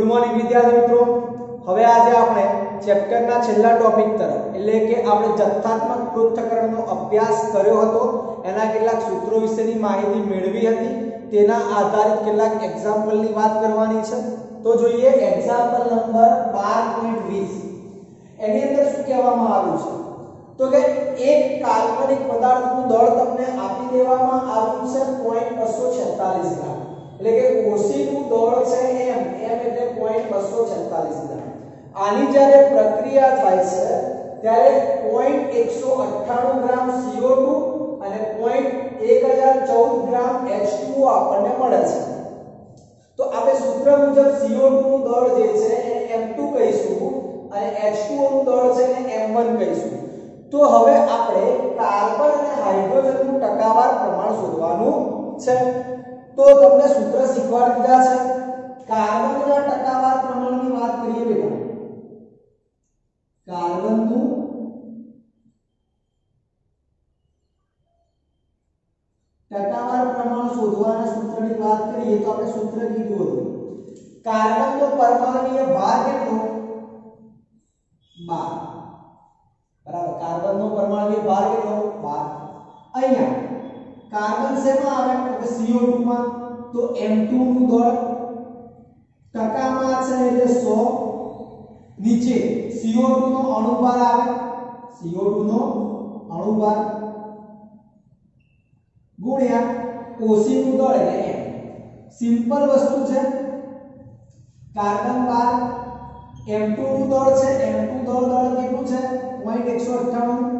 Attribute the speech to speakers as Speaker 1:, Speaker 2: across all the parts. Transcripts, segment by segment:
Speaker 1: Good morning વિદ્યાર્થી મિત્રો, હવે આજે આપણે ચેપ્ટરના છેલ્લા ટોપિક તરફ, એટલે કે આપણે જથ્થાત્મક પૃથ્થકરણનો અભ્યાસ કર્યો હતો, એના કેટલાક સૂત્રો વિશેની માહિતી મેળવી હતી, તેના આધારિત કેટલાક એક્ઝામ્પલની વાત કરવાની છે. તો જોઈએ એક્ઝામ્પલ નંબર 12.20 એની અંદર શું કહેવામાં આવ્યું છે? તો કે એક કાલ્પનિક પદાર્થનું દળ તમને આપી દેવામાં આવ્યું છે 0.246 ગ્રામ. એટલે કે ઓસીનું દળ છે m m એટલે 0.246 ગ્રામ આની જ્યારે પ્રક્રિયા થાય છે ત્યારે 0.198 ગ્રામ CO2 અને 0.1014 ગ્રામ H2O આપણને મળે છે તો આપણે સૂત્ર મુજબ CO2 નું દળ જે છે એને m2 કહીશું અને H2O નું દળ છે એને m1 કહીશું તો હવે આપણે કાર્બન અને હાઇડ્રોજનનું ટકાવાર પ્રમાણ શોધવાનું છે તો તમને સૂત્ર શીખવાડી દીધા છે. કાર્બનના ટકાવાર પ્રમાણની વાત કરીએ બેટા. કાર્બનનું ટકાવાર પ્રમાણ શોધવાના સૂત્રની વાત કરીએ તો આપણે સૂત્ર કીધું હતું. કાર્બનનો પરમાણુય ભાર કેટલો? 12 બરાબર. કાર્બનનો પરમાણુય ભાર કેટલો? 12 અહીંયા કાર્બન શેમાં આવે? તો કે CO2 માં તો M2 નું દળ ટકામાં છે એટલે 100 નીચે CO2 નો અણુભાર આવે. CO2 નો અણુભાર. ગુણ્યા OC નું દળ એટલે M. સિમ્પલ વસ્તુ છે. કાર્બન 12 M2 નું દળ છે. M2 દળ દળ કેટલું છે? 0.198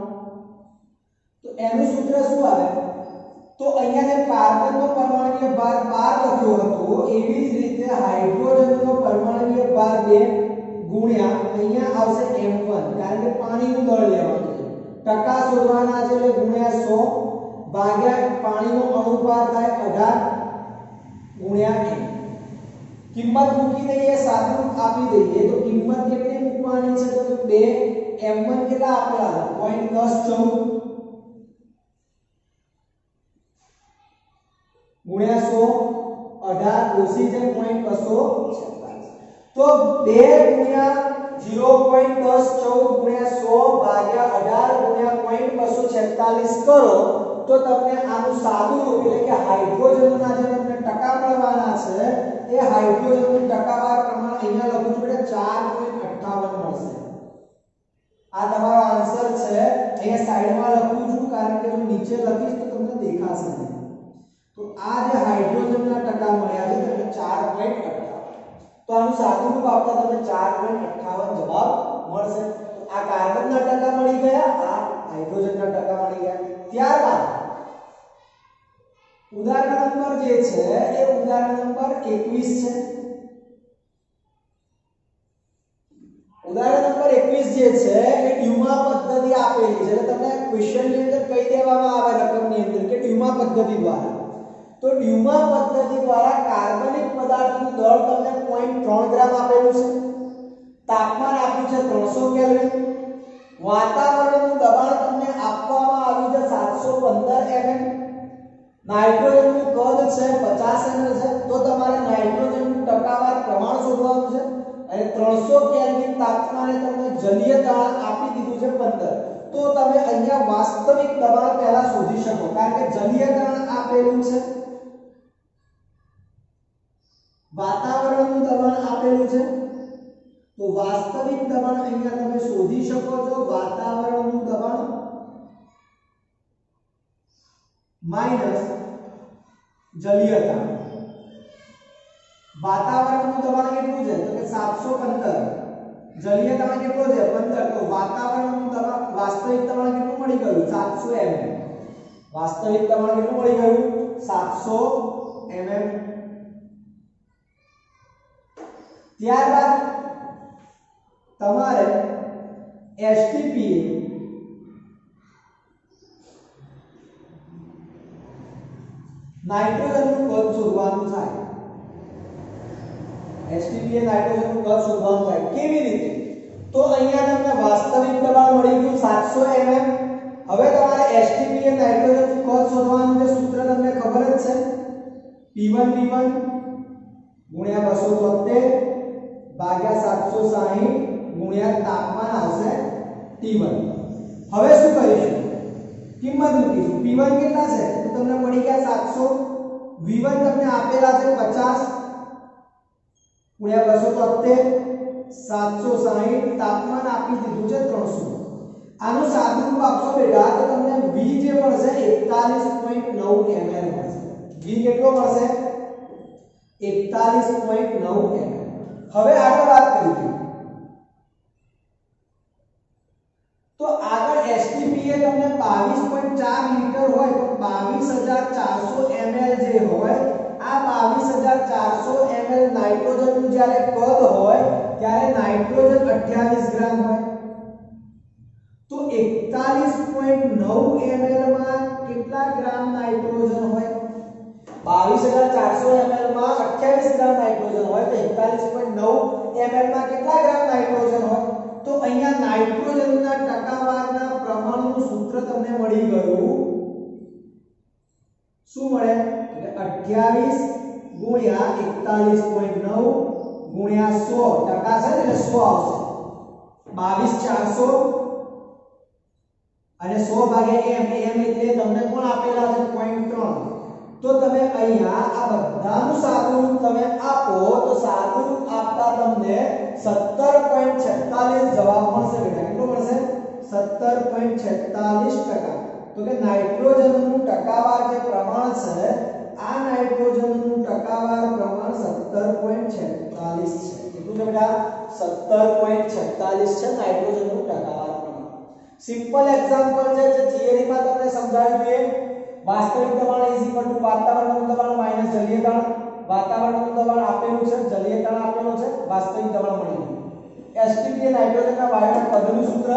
Speaker 1: એનું સૂત્ર શું આવે તો અહીંયા જે કાર્બનનો પરમાણુય ભાર 12 લખ્યો હતો એવી જ રીતે હાઇડ્રોજનનો પરમાણુય ભાર 2 ગુણ્યા અહીંયા આવશે m1 કારણ કે પાણીનું દળ લેવાનું છે ટકા શોધવાના છે એટલે ગુણ્યા 100 ભાગ્યા પાણીનો અણુભાર થાય 18 ગુણ્યા m કિંમત મૂકી દઈએ સાદું આપી દઈએ તો કિંમત કેટલી મૂકવાની છે તો 2 m1 કેટલા આપેલા 0.1014 ગુણ્યા 100 18 ઓસી છે 0.246 તો બે ગુણ્યા 0.1014 ગુણ્યા સો ભાગ્યા 18 ગુણ્યા 0.246 કરો, તો તમને આનું સાદું રૂપ, એટલે કે હાઇડ્રોજનના જે તમને ટકા મળવાના છે, એ હાઇડ્રોજનનું ટકાવાર પ્રમાણ અહીંયા લખું છું, એટલે 4.58 મળશે. આ તમારો આન્સર છે, અહીંયા સાઈડમાં લખું છું, કારણ કે હું નીચે લખીશ તો તમને દેખાશે નહીં. તો આ જે હાઇડ્રોજનના ટકા મળ્યા છે તમને 4.58 તો આનું સાદું રૂપ આપતા તમને 4.58 જવાબ મળશે તો આ કાર્બનના ટકા મળી ગયા આ હાઇડ્રોજનના ટકા મળી ગયા ત્યારબાદ ઉદાહરણ નંબર જે છે એ ઉદાહરણ નંબર 21 છે ઉદાહરણ નંબર 21 જે છે એ ડ્યુમા પદ્ધતિ આપેલી છે એટલે તમને ક્વેશ્ચન ની અંદર કહી દેવામાં આવે રકમની અંદર કે ડ્યુમા પદ્ધતિ દ્વારા તો ડ્યુમા પદ્ધતિ દ્વારા કાર્બનિક પદાર્થનું દળ તમને 0.3 ગ્રામ આપેલું છે. તાપમાન આપ્યું છે 300 કેલ્વિન વાતાવરણનું દબાણ તમને આપવામાં આવ્યું છે 715 mm. નાઇટ્રોજનનું કદ છે 50 mm છે. તો તમારે નાઇટ્રોજનનું ટકાવાર પ્રમાણ શોધવાનું છે. અને 300 કેલ્વિન તાપમાને તમને જલીય દબાણ આપી દીધું છે 15 તો તમે અહીંયા વાસ્તવિક દબાણ પહેલા શોધી શકો. કારણ કે જલીય દબાણ આપેલું છે. વાસ્તવિક દબાણ અહીંયા તમે શોધી શકો છો વાતાવરણનું દબાણ માઈનસ જલીય તાણ વાતાવરણનું દબાણ કેટલું છે તો કે 715 જલીય તાણ કેટલો છે 15 તો વાતાવરણનું દબાણ વાસ્તવિક દબાણ કેટલું મળી ગયું 700 mm વાસ્તવિક દબાણ કેટલું મળી ગયું 700 mm ત્યારબાદ તમારે એસટીપી નાઇટ્રોજનનું કદ શોધવાનું થાય એસટીપી એ નાઇટ્રોજનનું કદ શોધવાનું થાય કેવી રીતે તો અહીંયા તમને વાસ્તવિક દબાણ મળી ગયું 700 mm હવે તમારે એસટીપી એ નાઇટ્રોજનનું કદ શોધવાનું છે સૂત્ર તમને ખબર જ છે P1 V1 ગુણ્યા 273 ભાગ્યા 760 ગુણ્યા તાપમાન આવશે T1 હવે શું કરીશું? કિંમત મૂકીશું. P1 કેટલા છે? તો તમને મળી ગયા 700 V1 તમને આપેલા છે 50 ગુણ્યા 273 760 તાપમાન આપી દીધું છે 300 આનું સાદુરૂપ આપશો બેટા, તો તમને V જે મળશે 41.9 ml મળશે. V કેટલો મળશે? 41.9 ml હવે આગળ વાત કરીએ તો આગળ એસટીપી એ તમને 22.4 લીટર હોય તો 22400 ml જે હોય, આ 22400 ml નાઇટ્રોજનનું જ્યારે કદ હોય, ત્યારે નાઇટ્રોજન 28 ગ્રામ હોય. તો 41.9 ml માં કેટલા ગ્રામ નાઇટ્રોજન હોય? 22400 ml માં 28 ગ્રામ નાઇટ્રોજન હોય, તો 41.9 ml માં કેટલા ગ્રામ નાઇટ્રોજન હોય? તો અહીંયા નાઇટ્રોજનના ટકાવારના પ્રમાણનું સૂત્ર તમને મળી ગયું શું મળે એટલે 28 ગુણ્યા 41.9 ગુણ્યા 100 ટકા છે ને એટલે 100 આવશે 22400 અને 100 ભાગ્યા m m એટલે તમને કોણ આપેલા છે 0.3 તો તમે અહીંયા આ બધાનું સાદુરૂપ તમે આપો તો સાદુરૂપ આપતા તમને 17.46 જવાબ મળશે બેટા. કેટલો મળશે? 17.46% તો કે નાઇટ્રોજનનું ટકાવાર જે પ્રમાણ છે, આ નાઇટ્રોજનનું ટકાવાર પ્રમાણ 17.46 છે. કેટલું છે બેટા? 17.46 છે નાઇટ્રોજનનું ટકાવાર સિમ્પલ એક્ઝામ્પલ છે, જે થિયરીમાં તમને સમજાવ્યું છે વાસ્તવિક દબાણ વાતાવરણનું દબાણ જલીય દબાણ. વાતાવરણનું દબાણ આપેલું ગયું એસટીપી એ નાઇટ્રોજનના વાયુના કદનું સૂત્ર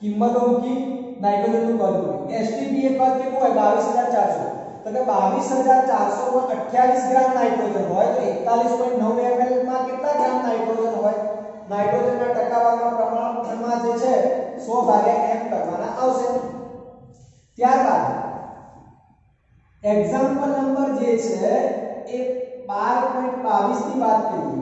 Speaker 1: કિંમતો મૂકી નાઇટ્રોજનનું કદ મૂક્યું એસટીપી એ કદ કેટલું હોય 22400 તો કે 22400 માં 28 ગ્રામ નાઇટ્રોજન હોય તો 41.9 ml માં કેટલા ગ્રામ નાઇટ્રોજન હોય નાઇટ્રોજનના ટકાવારના પ્રમાણમાં જે છે 100 ભાગ્યા m કરવાના આવશે ત્યારબાદ એક્ઝામ્પલ નંબર જે છે એ 12.22 ની વાત કરીએ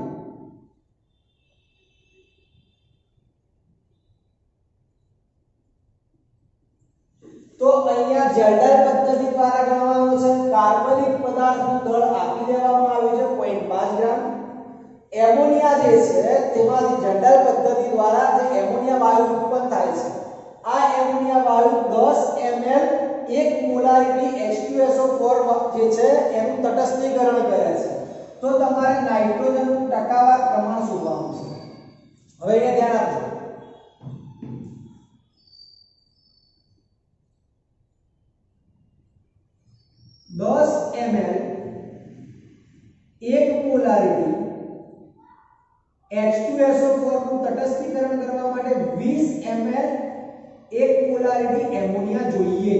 Speaker 1: જેન્ડર પદ્ધતિ દ્વારા ગણવાનું છે. કાર્બનિક પદાર્થનું દળ આપી દેવામાં આવ્યું છે 0.5 ગ્રામ. એમોનિયા જે છે, તેમાંથી જેન્ડર પદ્ધતિ દ્વારા જે એમોનિયા વાયુ ઉત્પન્ન થાય છે. આ એમોનિયા વાયુ 10 ml એક મોલારિટી H2SO4 જે છે, એનું તટસ્થીકરણ કરે છે. તો તમારે નાઇટ્રોજનનું ટકાવાર પ્રમાણ શોધવાનું 20 ml એક મોલારિટી એમોનિયા જોઈએ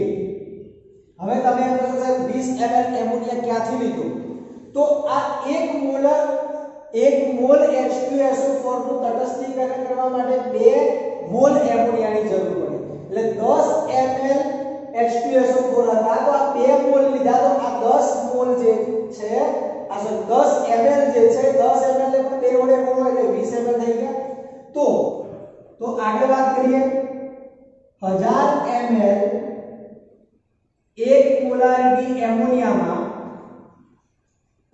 Speaker 1: હવે તમે એમ કહો સાહેબ 20 ml એમોનિયા ક્યાંથી લીધું તો આ એક મોલ એક મોલ H2SO4 નું તટસ્થીકરણ કરવા માટે 2 મોલ તો આગળ વાત કરીએ 1000 ml એક મોલારિટી એમોનિયામાં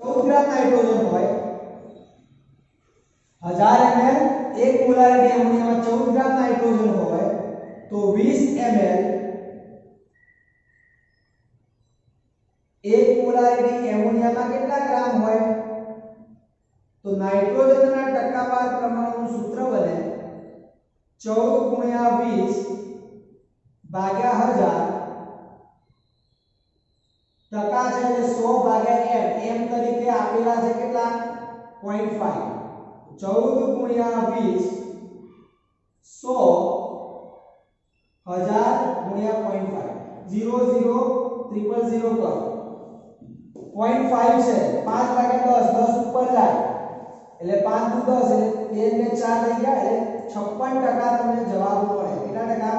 Speaker 1: 14 ગ્રામ નાઇટ્રોજન હોય 1000 ml એક મોલારિટી એમોનિયામાં 14 14 ગુણ્યા 20 ભાગ્યા 1000 ટકા છે એટલે 100 ભાગ્યા m m તરીકે આપેલા છે કેટલા 0.5 14 ગુણ્યા 20 100 હજાર ગુણ્યા 0.5 0 0 ત્રિપલ 0 કરો 0.5 છે 5 ભાગ્યા 10 10 ઉપર જાય એટલે 5 દુ 10 એટલે 2 ને 4 થઈ ગયા એટલે 56% તમને જવાબ મળે કેટલા ટકા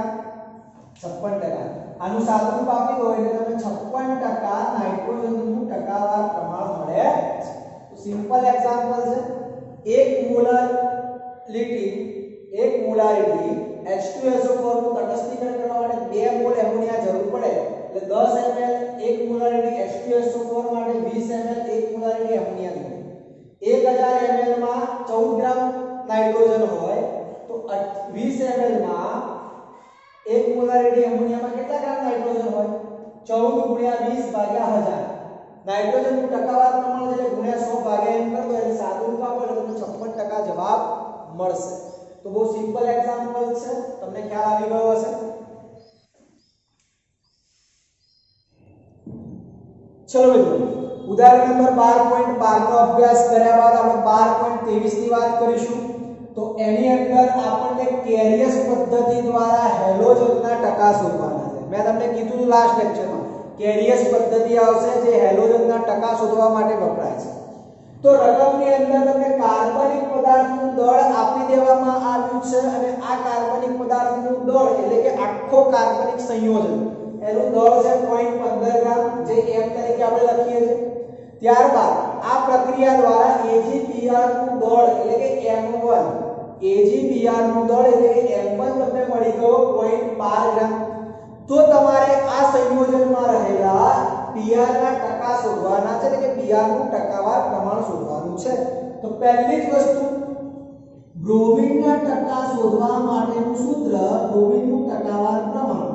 Speaker 1: 56% આનું સાદું રૂપ આપી દો એટલે તમને 56% નાઇટ્રોજનનું ટકાવાર પ્રમાણ મળે તો સિમ્પલ એક્ઝામ્પલ છે 1 મોલર લિટી 1 મોલારિટી H2SO4 નું તટસ્થીકરણ કરવા માટે 2 મોલ એમોનિયા જરૂર પડે એટલે 10 ml 1 મોલારિટી H2SO4 20 ml માં 1 મોલારિટી એમોનિયામાં કેટલા ગ્રામ નાઇટ્રોજન હોય? 14 ગુણ્યા 20 ભાગ્યા 1000 નાઇટ્રોજનનું ટકાવાર પ્રમાણ છે ગુણ્યા 100 ભાગ્યા એમ કર દો એટલે સાદું રૂપ આપો તમને 56% જવાબ મળશે. તો બહુ સિમ્પલ એક્ઝામ્પલ છે. તમને ખ્યાલ આવી ગયો હશે. ચલો મિત્રો, ઉદાહરણ નંબર 12.12 નો અભ્યાસ કર્યા બાદ આપણે 12.23 ની વાત કરીશું. તો એની અંદર આપણને કેરિયસ પદ્ધતિ દ્વારા હેલોજનના ટકા શોધવાના છે. મેં તમને કીધું લાસ્ટ લેક્ચરમાં કેરિયસ પદ્ધતિ આવશે જે હેલોજનના ટકા શોધવા માટે વપરાય છે. તો રકમની અંદર તમને કાર્બનિક પદાર્થનું દળ આપી દેવામાં આવ્યું છે અને આ કાર્બનિક પદાર્થનું દળ એટલે કે આખો કાર્બનિક સંયોજન. એનું દળ છે 0.15 ગ્રામ, જે m તરીકે આપણે લખીએ છીએ. ત્યારબાદ આ પ્રક્રિયા દ્વારા AgBr નું દળ એટલે કે m1 AgBr નું દળ એટલે કે m1 તમને મળી ગયો 0.12 ગ્રામ તો તમારે આ સંયોજનમાં રહેલા Pr ના ટકા શોધવાના છે એટલે કે Pr નું ટકાવાર પ્રમાણ શોધવાનું છે તો પહેલી જ વસ્તુ બ્રોમિનના ટકા શોધવા માટેનું સૂત્ર બ્રોમિનનું ટકાવાર પ્રમાણ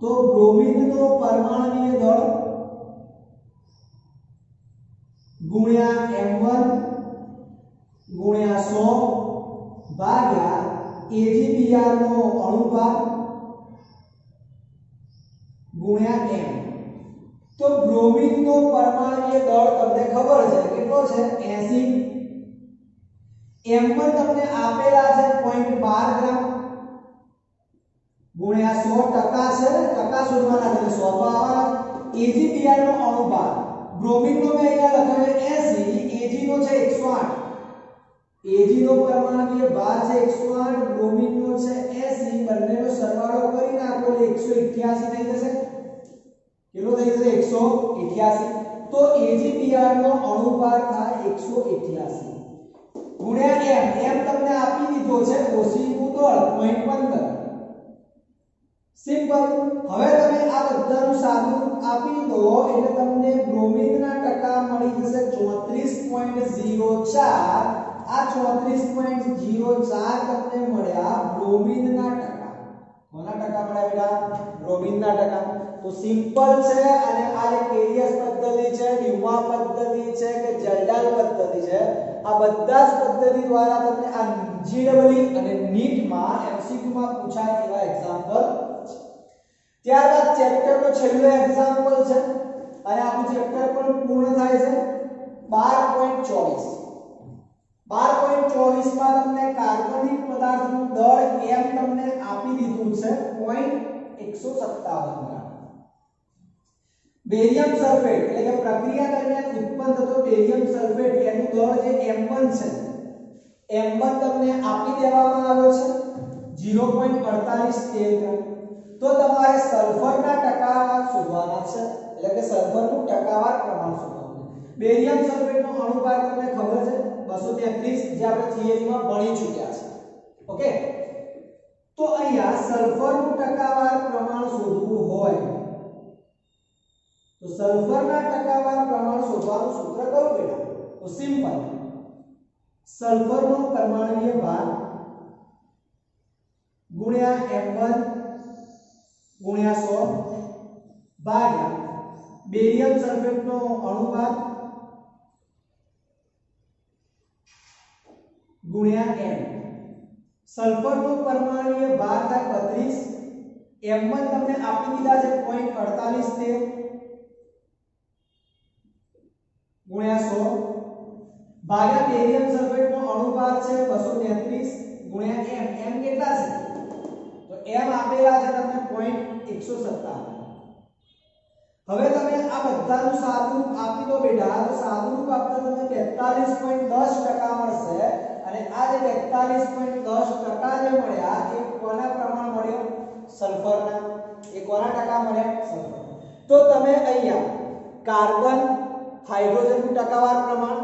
Speaker 1: તો બ્રોમિનનો પરમાણુય દળ ગુણ્યા m1 ગુણ્યા 100 ભાગ્યા AgBr નો અણુભાર ગુણ્યા m તો બ્રોમિનનો પરમાણુય દળ તમને ખબર છે કેટલો છે 80 m1 તમને આપેલા છે 0.12 ગ્રામ ગુણ્યા 100 ટકા છે ટકા શોધવાના છે 100 તો આવવાના AgBr નો અણુભાર બ્રોમિન નો મેં અહીંયા લખાવ્યો 80 Ag નો છે 108 Ag નો પરમાણુય ભાર છે 108 બ્રોમિન નો છે 80 બંનેનો સરવાળો કરી નાખો એટલે 188 થઈ જશે કેટલો થઈ જશે 188 તો AgBr નો અણુભાર થાય 188 ગુણ્યા m m તમને આપી દીધો છે OC નું દળ 0.15 સિમ્પલ હવે તમે આ બધાનું સાદું આપી દો એટલે તમને બ્રોમિનના ટકા મળી જશે 34.04 આ 34.04 તમને મળ્યા બ્રોમિનના ટકા. કોના ટકા મળ્યા બેટા? બ્રોમિનના ટકા. તો સિમ્પલ છે અને આ જે કેરિયસ પદ્ધતિ છે ન્યુમા પદ્ધતિ છે કે જલડાલ પદ્ધતિ છે. આ બધા જ પદ્ધતિ દ્વારા તમને આ જીડબલ્યુ અને નીટમાં એમસીક્યુ માં પૂછાય એવા એક્ઝામ્પલ ત્યારબાદ ચેપ્ટર નો છેલ્લો એક્ઝામ્પલ છે. અને આપણું ચેપ્ટર પણ પૂર્ણ થાય છે. 12.24 12.24 માં તમને કાર્બનિક પદાર્થનું દળ m તમને આપી દીધું છે 0.157 ગ્રામ. બેરિયમ સલ્ફેટ એટલે કે પ્રક્રિયા દરમિયાન ઉત્પન્ન થતો બેરિયમ સલ્ફેટ એનું દળ જે m1 છે. M1 તમને આપી દેવામાં આવ્યો છે. 0.48 ગ્રામ. તો તમારે સલ્ફરના ટકાવાર શોધવાના છે એટલે કે સલ્ફરનું ટકાવાર પ્રમાણ શોધવાનું બેરિયમ સલ્ફેટનો અણુભાર તમને ખબર છે 233 જે આપણે થિયરીમાં ભણી ચૂક્યા છે ઓકે તો અહીંયા સલ્ફરનું ટકાવાર પ્રમાણ શોધવું હોય તો સલ્ફરના ટકાવાર પ્રમાણ શોધવાનું સૂત્ર કયું બેટા તો સિમ્પલ સલ્ફરનો પરમાણુય ભાર ગુણ્યા m1 ગુણ્યા 100 ભાગ્યા બેરિયમ અણુભાર ગુણ્યા m સલ્ફરનો પરમાણુય ભાર થાય 32 m1 તમને આપી દીધા છે 0.48 તે ગુણ્યા સો. ભાગ્યા બેરિયમ સલ્ફેટનો અણુપાત છે 233 ગુણ્યા એમ. એમ કેટલા છે? M આપેલા છે તમને 0.157 હવે તમે આ બધાનું સાદુરૂપ આપી દો બેટા, તો સાદુરૂપ આપતા તમને 42.10% મળશે અને આ જે 42.10% જે મળ્યા, એ કોના પ્રમાણ મળ્યો? સલ્ફરના. એ કોના ટકા મળ્યા? સલ્ફર તો તમે અહીંયા કાર્બન, હાઇડ્રોજનનું ટકાવાર પ્રમાણ,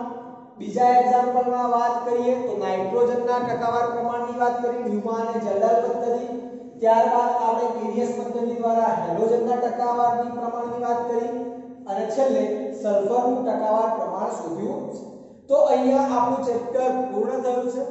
Speaker 1: બીજા એક્ઝામ્પલમાં વાત કરીએ તો નાઇટ્રોજનના ટકાવાર પ્રમાણની વાત કરી ન્યુમા અને જલ્ડાલ પદ્ધતિ. ત્યારબાદ આપણે કેરીએસ પદ્ધતિ દ્વારા હેલોજનના ટકાવારની પ્રમાણની વાત કરી અને છેલ્લે સલ્ફરનું ટકાવાર પ્રમાણ શોધ્યું તો અહીંયા આપણું ચેપ્ટર પૂર્ણ થયું છે.